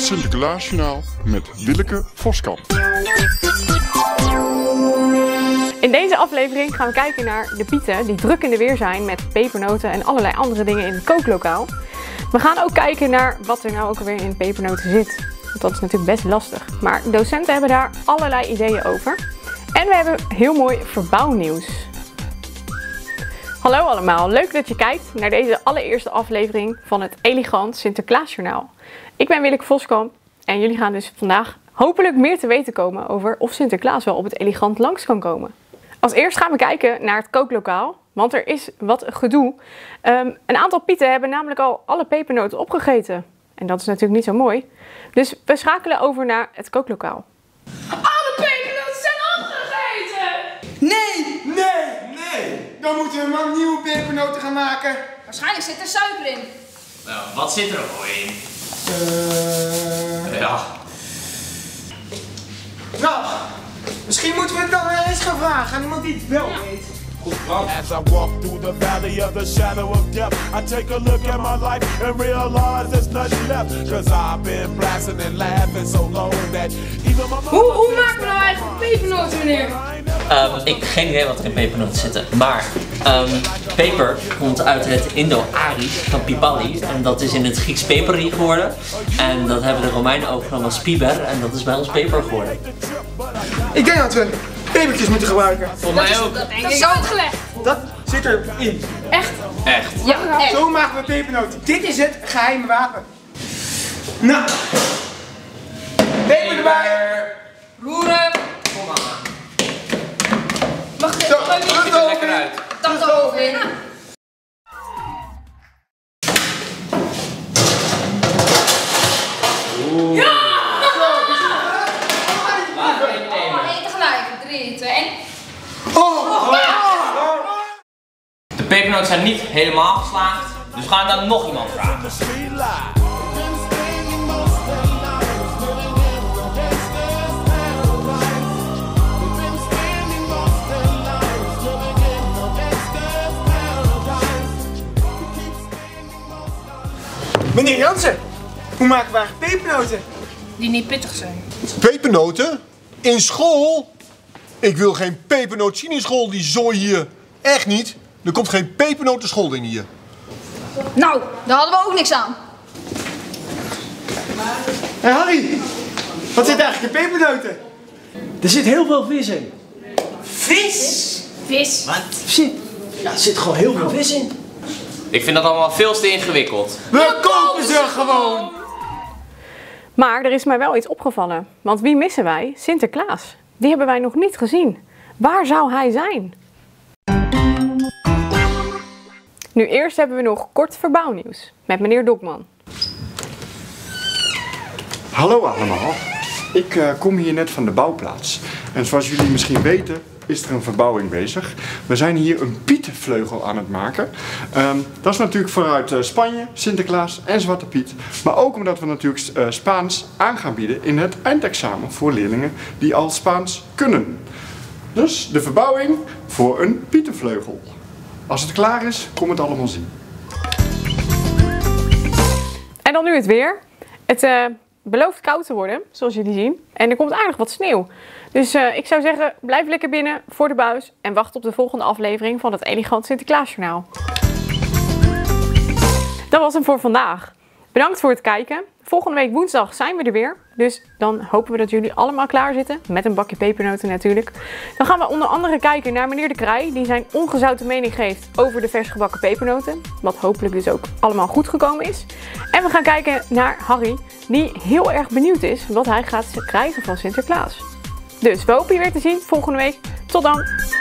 Sinterklaasjournaal met Willeke Voskamp. In deze aflevering gaan we kijken naar de pieten die druk in de weer zijn met pepernoten en allerlei andere dingen in het kooklokaal. We gaan ook kijken naar wat er nou ook alweer in pepernoten zit. Want dat is natuurlijk best lastig. Maar docenten hebben daar allerlei ideeën over. En we hebben heel mooi verbouwnieuws. Hallo allemaal, leuk dat je kijkt naar deze allereerste aflevering van het Elegant Sinterklaasjournaal. Ik ben Willeke Voskamp en jullie gaan dus vandaag hopelijk meer te weten komen over of Sinterklaas wel op het Elegant langs kan komen. Als eerst gaan we kijken naar het kooklokaal, want er is wat gedoe. Ehm, een aantal pieten hebben namelijk al alle pepernoten opgegeten. En dat is natuurlijk niet zo mooi. Dus we schakelen over naar het kooklokaal. Alle pepernoten zijn opgegeten! Nee! Nee! Nee! Dan moeten we maar nieuwe pepernoten gaan maken. Waarschijnlijk zit er suiker in. Nou, wat zit er ook in? Eh. Ja. nou, misschien moeten we het dan eens gaan vragen aan iemand die het wel weet. As I walk through the valley of the shadow of death, I take a look at my life and realize there's nothing left. Cause I've been blasting and laughing so long that even my Hoe, hoe maken we nou eigenlijk pepernoten, meneer? Ehm, ik heb geen idee wat er in pepernoten zitten. Maar ehm, peper komt uit het Indo-Ari van pipali. En dat is in het Grieks peperi geworden. En dat hebben de Romeinen overgenomen als piber. En dat is bij ons peper geworden. Ik denk dat we pepertjes moeten gebruiken. Volgens mij ook. Dat denk ik uitgelegd. Dat zit erin. Echt? Echt. Ja, echt. Zo maken we pepernoten. Dit is het geheime wapen. Nou. Peper erbij. Roeren. Wacht Zo, even, terug ik de lekker oven in. uit. er over in. Oh, tegelijk. 3, 2, 1. Oh, De pepernoten zijn niet helemaal geslaagd. Dus we gaan dan nog iemand vragen. Meneer Jansen, hoe maken we eigenlijk pepernoten? Die niet pittig zijn. Pepernoten? In school? Ik wil geen pepernoot zien in school, die zooi hier. Echt niet. Er komt geen pepernotenschool in hier. Nou, daar hadden we ook niks aan. Hé Harry, wat zit eigenlijk in pepernoten? Er zit heel veel vis in. Vis! Vis. Zit, ja, er zit gewoon heel veel vis in. Ik vind dat allemaal veel te ingewikkeld. We kopen ze gewoon! Maar er is mij wel iets opgevallen. Want wie missen wij? Sinterklaas. Die hebben wij nog niet gezien. Waar zou hij zijn? Nu eerst hebben we nog kort verbouwnieuws met meneer Dokman. Hallo allemaal. Ik eh, kom hier net van de bouwplaats. En zoals jullie misschien weten is er een verbouwing bezig. We zijn hier een pietenvleugel aan het maken. Ehm, dat is natuurlijk vanuit eh, Spanje, Sinterklaas en Zwarte Piet. Maar ook omdat we natuurlijk eh, Spaans aan gaan bieden in het eindexamen voor leerlingen die al Spaans kunnen. Dus de verbouwing voor een pietenvleugel. Als het klaar is, kom het allemaal zien. En dan nu het weer. Het eh, belooft koud te worden, zoals jullie zien. En er komt aardig wat sneeuw. Dus eh, ik zou zeggen, blijf lekker binnen voor de buis. En wacht op de volgende aflevering van het Elegant Sinterklaasjournaal. Dat was hem voor vandaag. Bedankt voor het kijken. Volgende week woensdag zijn we er weer. Dus dan hopen we dat jullie allemaal klaar zitten. Met een bakje pepernoten natuurlijk. Dan gaan we onder andere kijken naar meneer De Krij. Die zijn ongezouten mening geeft over de vers gebakken pepernoten. Wat hopelijk dus ook allemaal goed gekomen is. En we gaan kijken naar Harry. Die heel erg benieuwd is wat hij gaat krijgen van Sinterklaas. Dus we hopen je weer te zien volgende week. Tot dan!